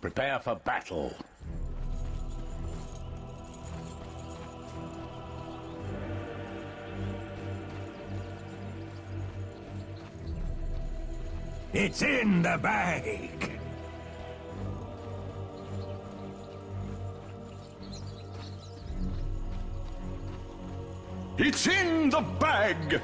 Prepare for battle. It's in the bag. It's in the bag!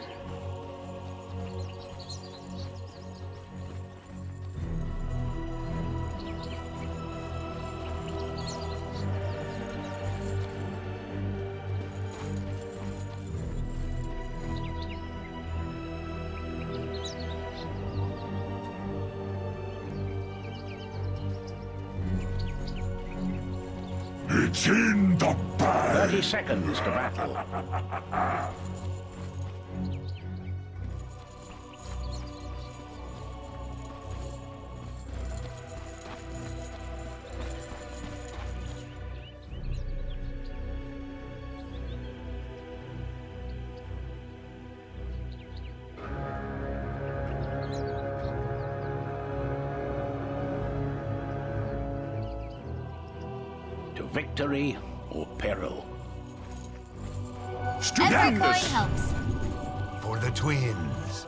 Seconds to battle. To victory or peril. Every coin helps. For the twins.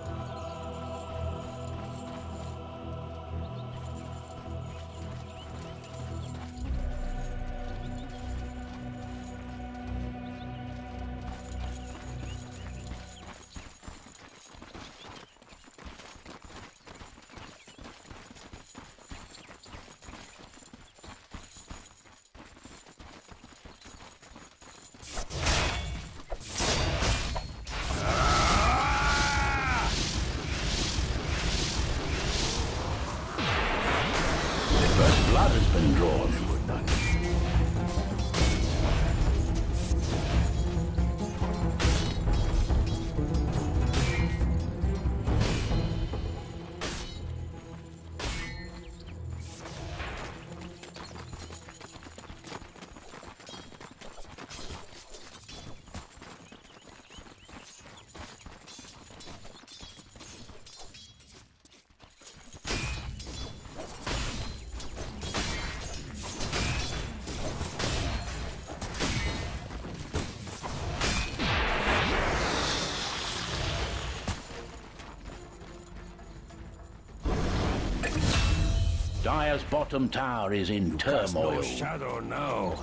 Dire's bottom tower is in turmoil. No shadow now.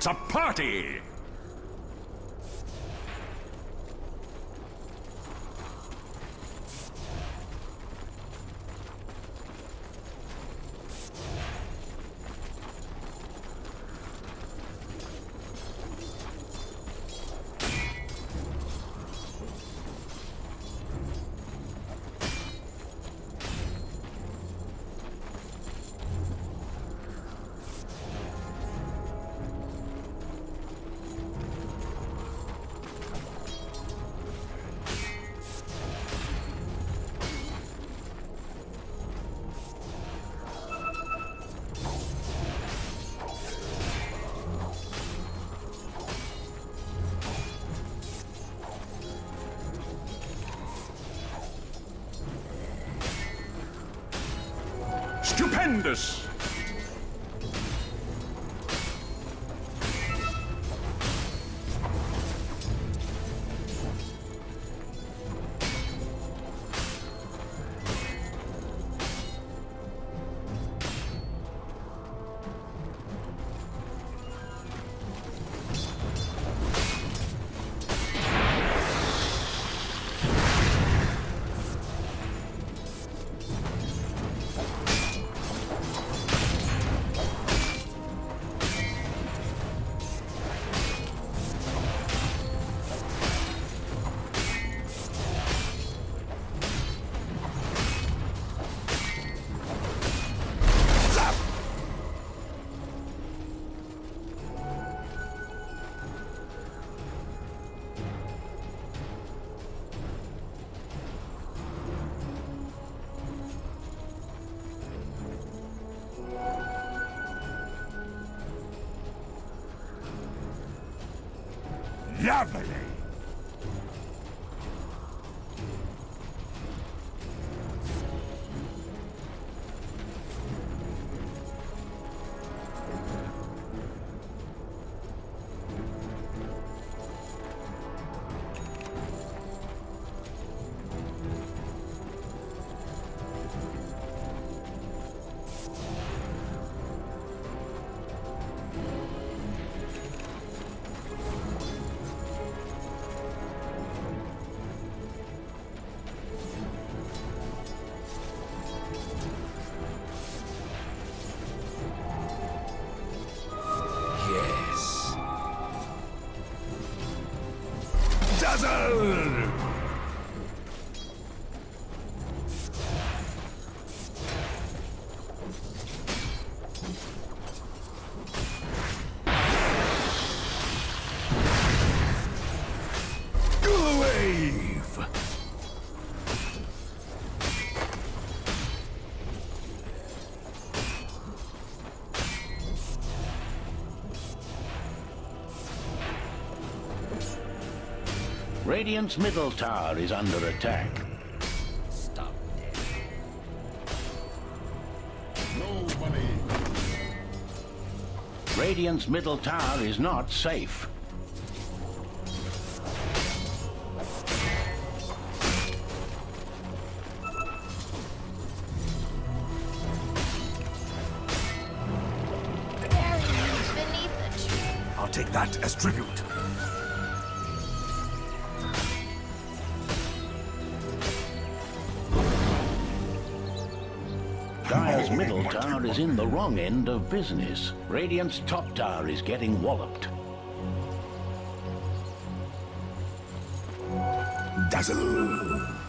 It's a party! Stupendous! Lovely! Radiant's middle tower is under attack. Stop dead. Nobody. Radiant's middle tower is not safe. Buried beneath a tree. I'll take that as tribute. Is in the wrong end of business. Radiant's top tower is getting walloped. Dazzle!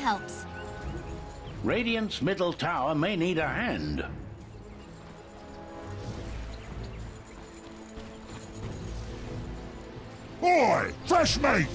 Helps. Radiant's middle tower may need a hand. Boy, fresh meat!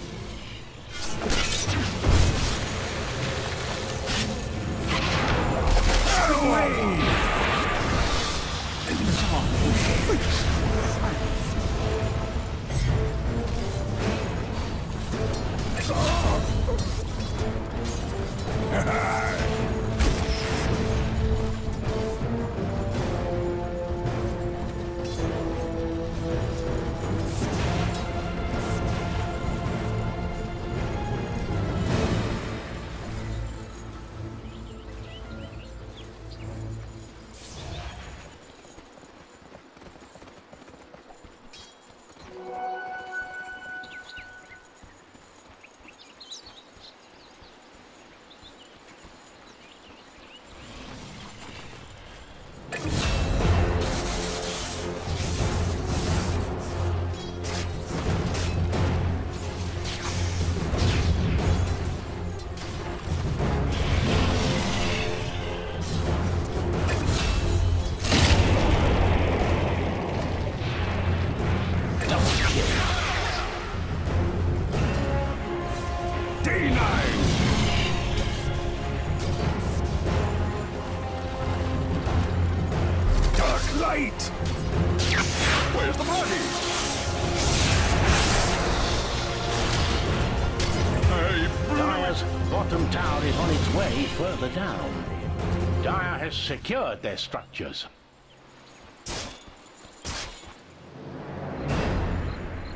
Secured their structures.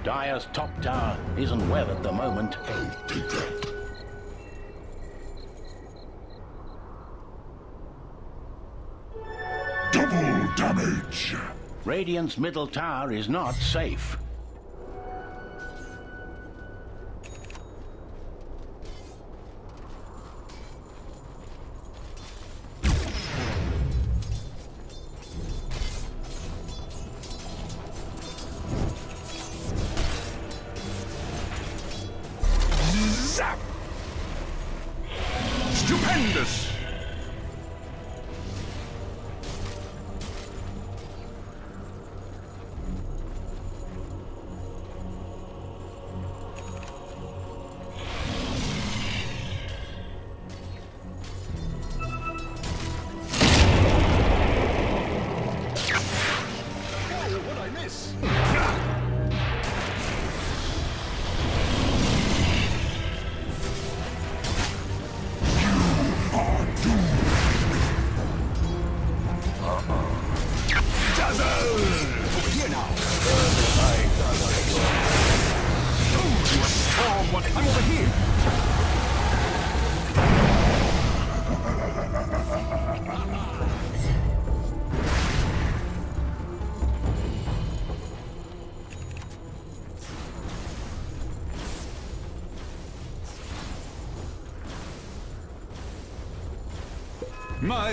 Dire's top tower isn't well at the moment. Double damage! Radiant's middle tower is not safe. Stupendous!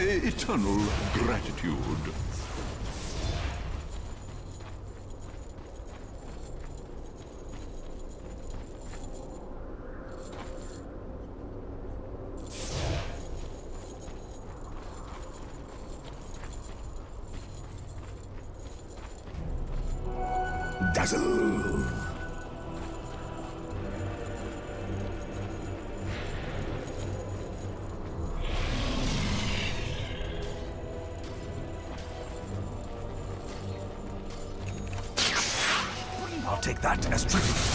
Eternal gratitude. Dazzle! That as tribute.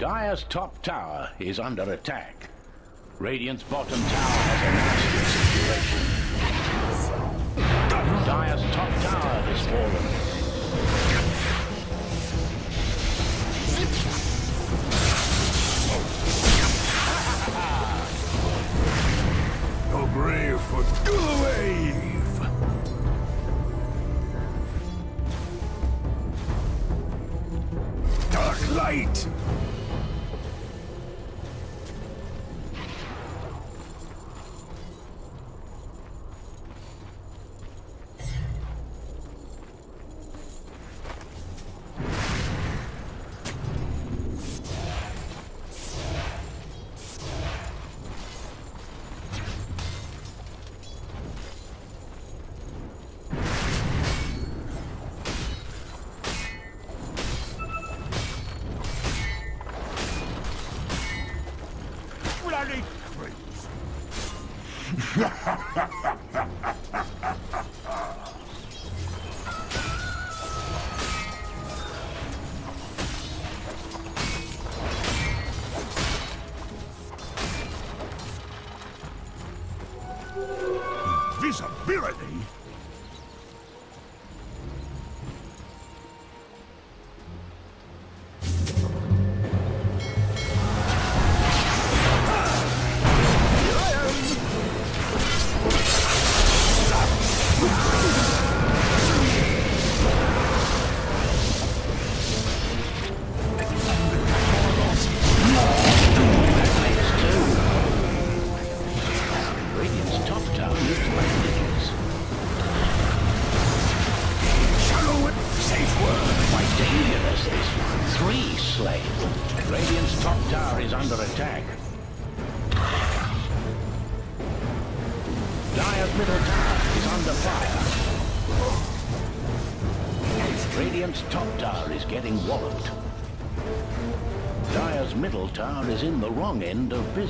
Dire's top tower is under attack. Radiant's bottom tower has a nasty situation. Dire's top tower has fallen.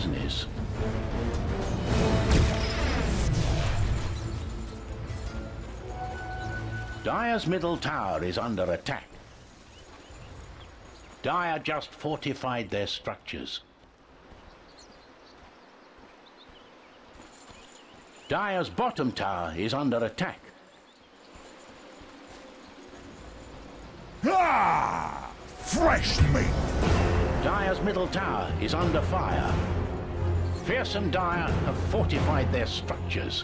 Business. Dire's middle tower is under attack. Dire just fortified their structures. Dire's bottom tower is under attack. Ah! Fresh meat! Dire's middle tower is under fire. Fierce and Dire have fortified their structures.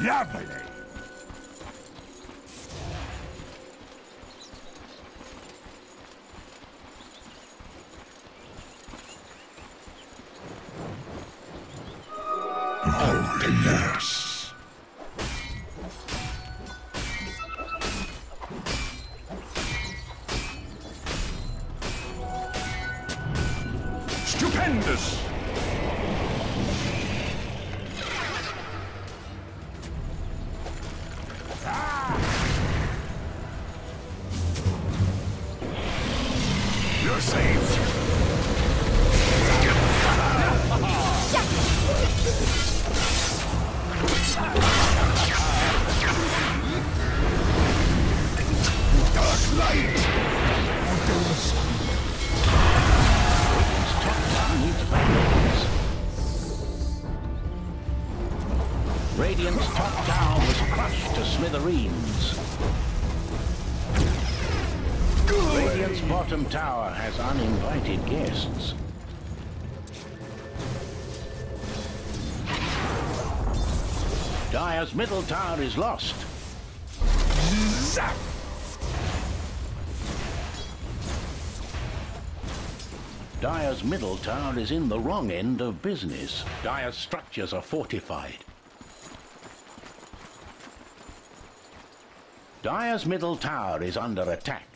Lovely! Has uninvited guests. Dire's middle tower is lost. Zap! Dire's middle tower is in the wrong end of business. Dire's structures are fortified. Dire's middle tower is under attack.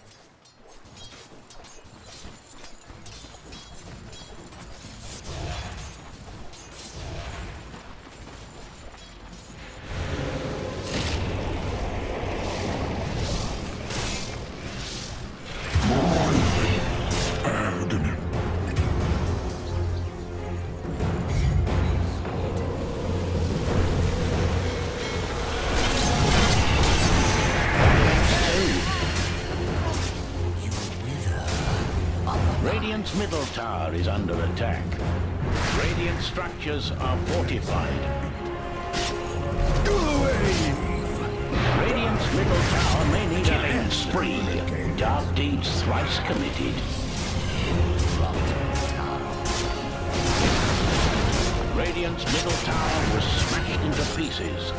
England's middle tower was smashed into pieces.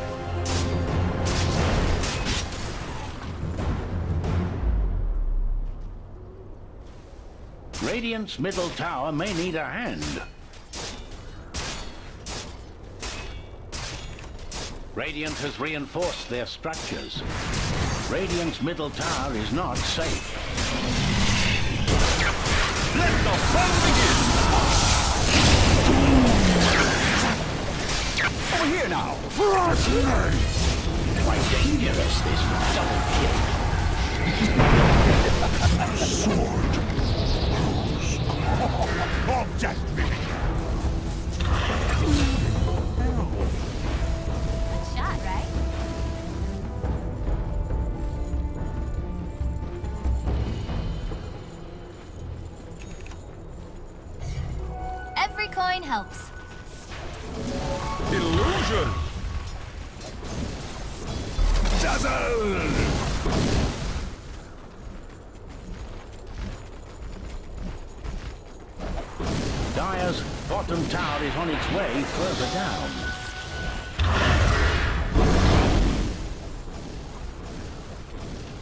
Radiant's middle tower may need a hand. Radiant has reinforced their structures. Radiant's middle tower is not safe. Let the fun begin! Over here now! For our turn! Quite dangerous, this double kill. Object me! Bottom tower is on its way further down.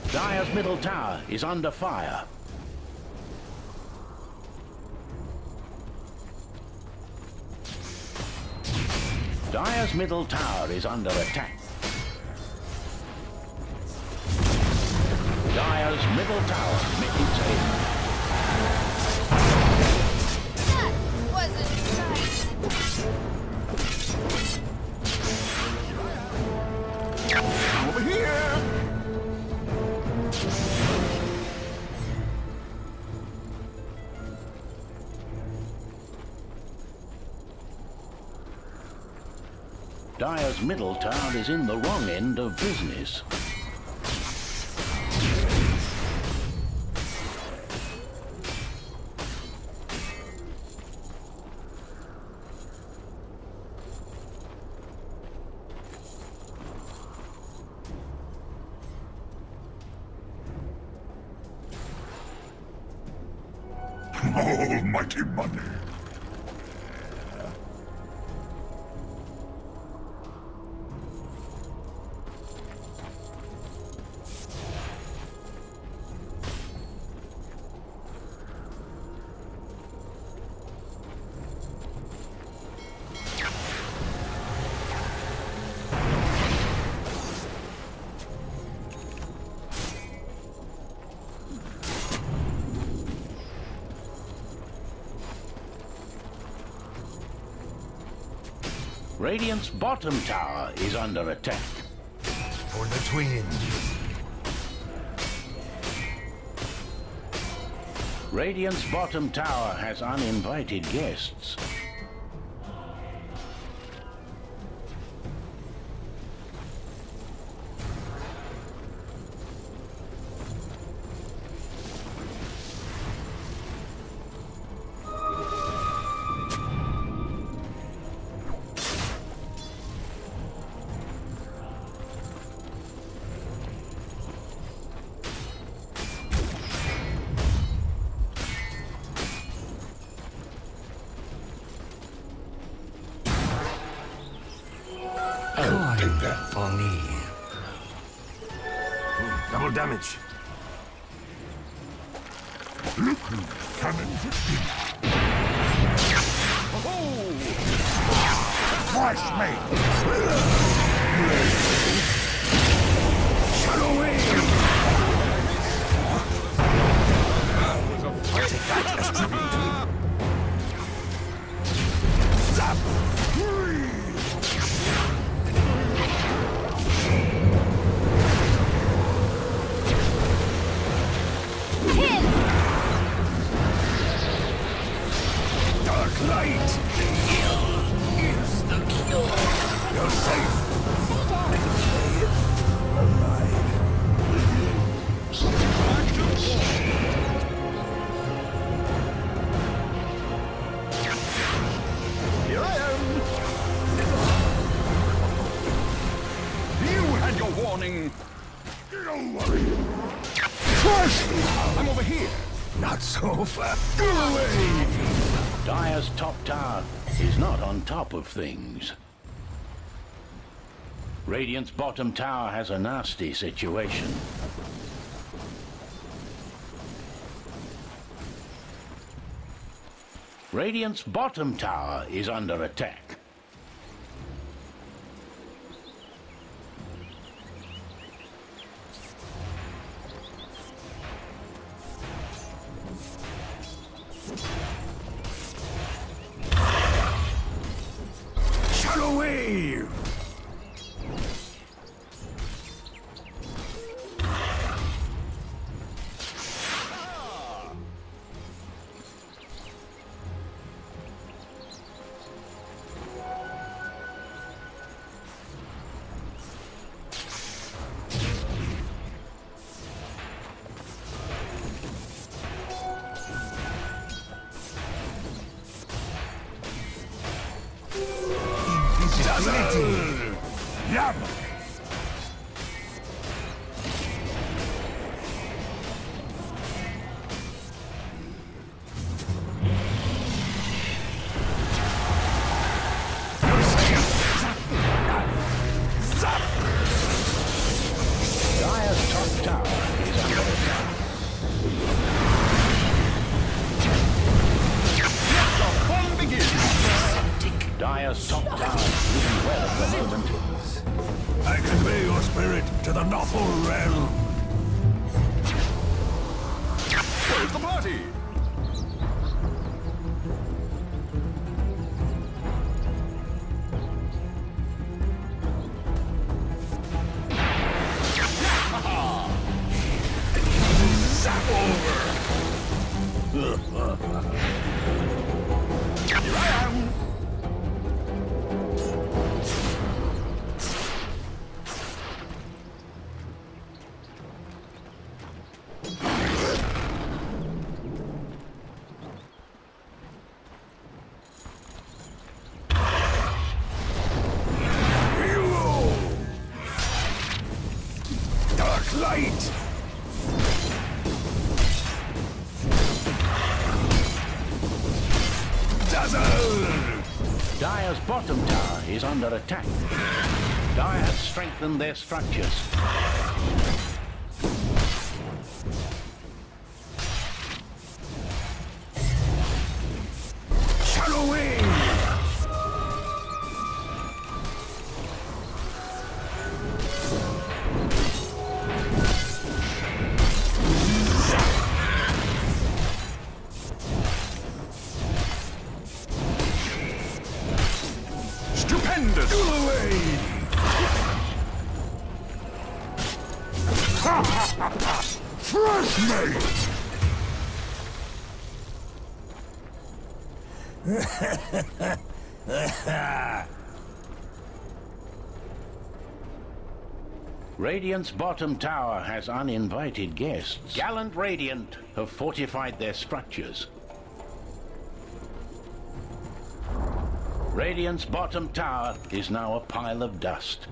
Dire's middle tower is under fire. Dire's middle tower is under attack. Dire's middle tower needs aid. Dire's middle tower is in the wrong end of business. Radiant's bottom tower is under attack. For the twins! Radiant's bottom tower has uninvited guests. I'll take that. For me. Double damage. Cannon Oh! Crush me! Shadow wave! Take that Go away! Dire's top tower is not on top of things. Radiant's bottom tower has a nasty situation. Radiant's bottom tower is under attack. Under attack. Dire have strengthened their structures. Radiant's bottom tower has uninvited guests. Gallant Radiant have fortified their structures. Radiant's bottom tower is now a pile of dust.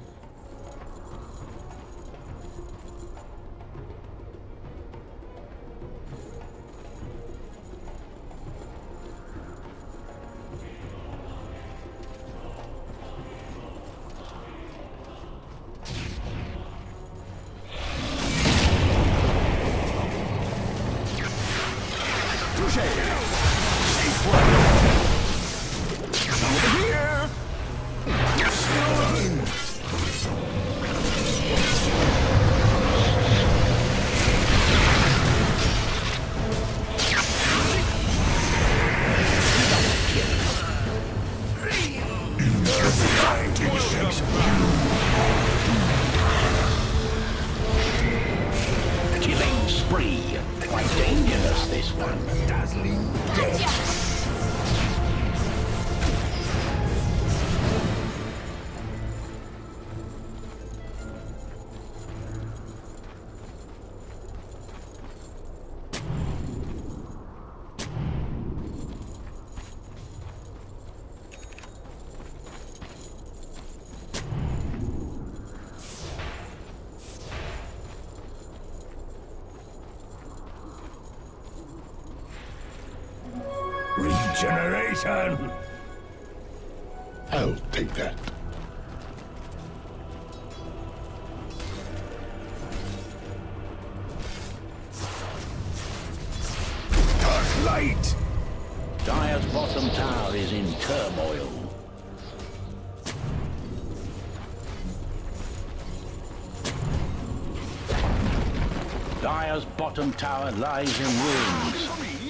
Regeneration! I'll take that. Dark light! Dire's bottom tower is in turmoil. Dire's bottom tower lies in ruins.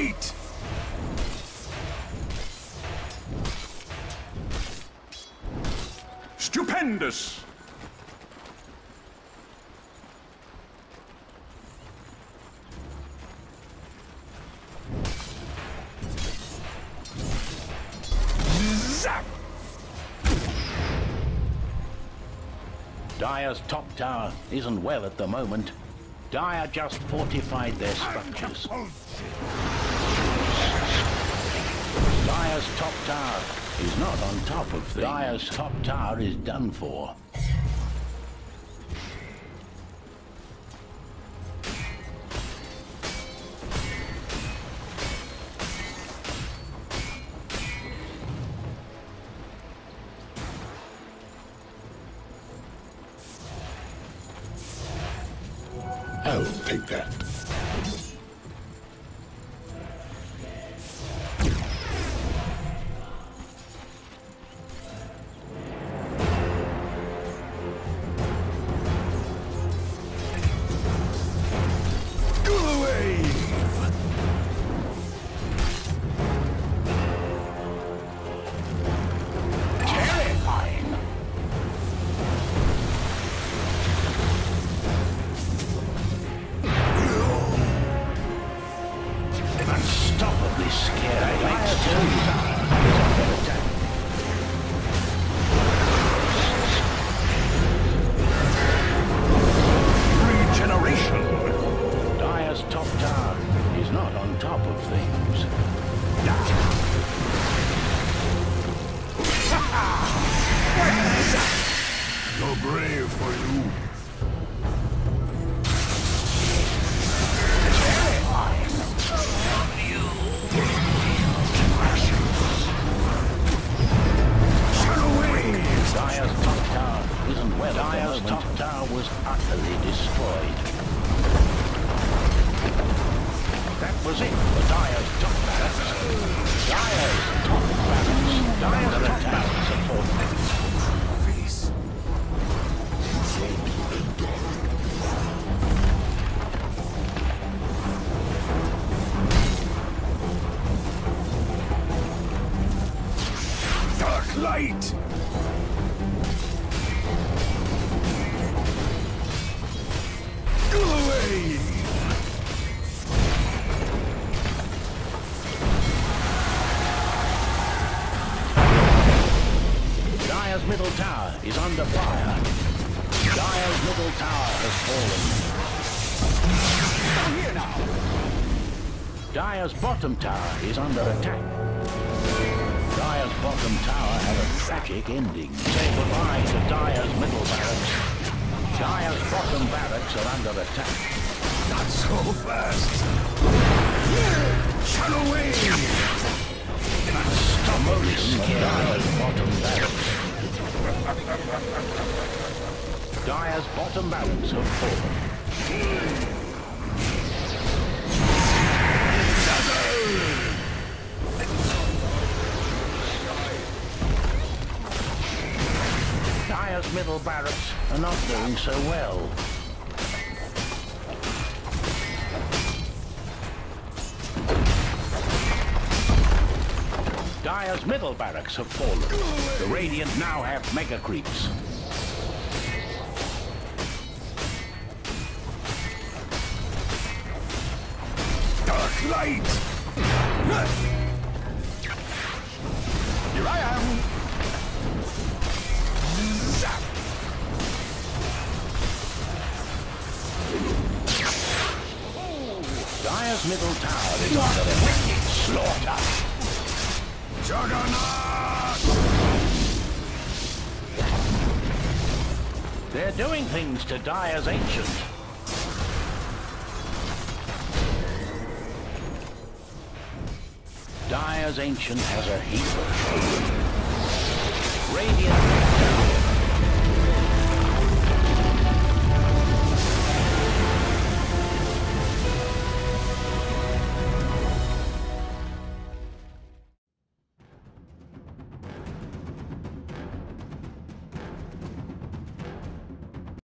Light. Stupendous. Zap. Dire's top tower isn't well at the moment. Dire just fortified their structures. Dire's top tower is not on top of things. Dire's top tower is done for. Bottom tower is under attack. Dire's bottom tower had a tragic ending. Say goodbye to Dire's middle barracks. Dire's bottom barracks are under attack. Not so fast! Shut away! Commotion of Dire's bottom barracks. Dire's bottom barracks have fallen. Middle barracks are not doing so well. Dire's middle barracks have fallen. The Radiant now have mega creeps. Dark light! Middle tower is under a wicked slaughter. Juggernaut! They're doing things to Dire's Ancient. Dire's Ancient has a heap of children. Radiant